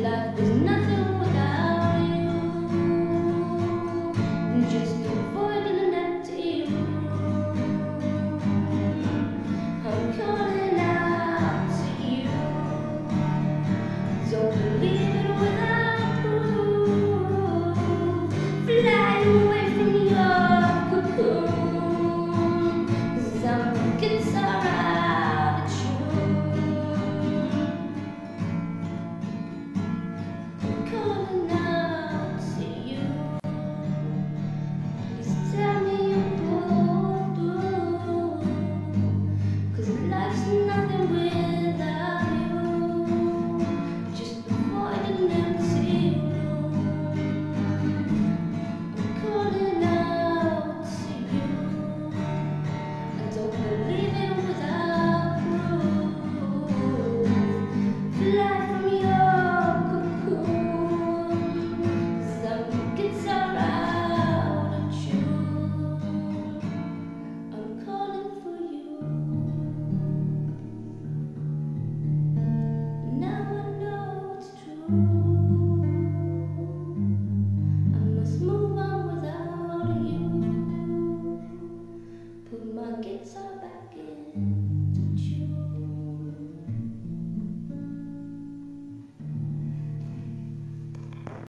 blood